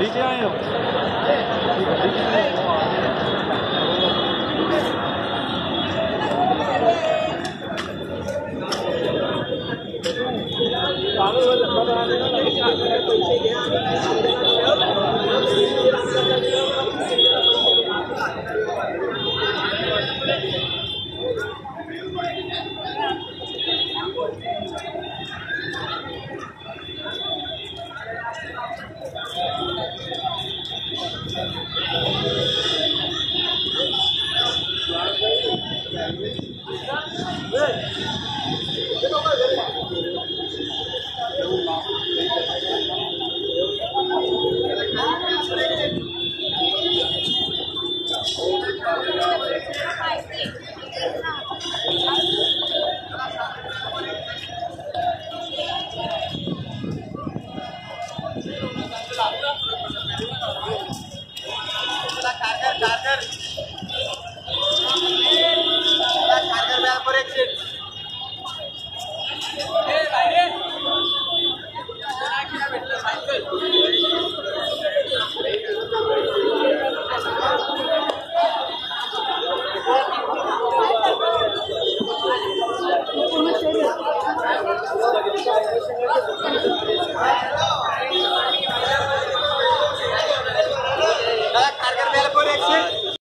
얘기해요. 나는 원래 받아야 되는 거